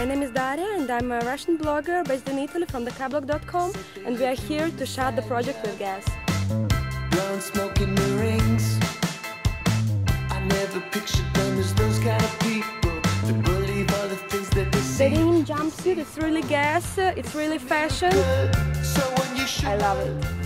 my name is Darya and I'm a Russian blogger based in Italy from thecablook.com and we are here to shut the project with GUESS. Blowing smoke in the rings. I never pictured them as those kind of people to believe all the things that they say. The say. denim jumpsuit, it's really GUESS, it's really fashion. I love it.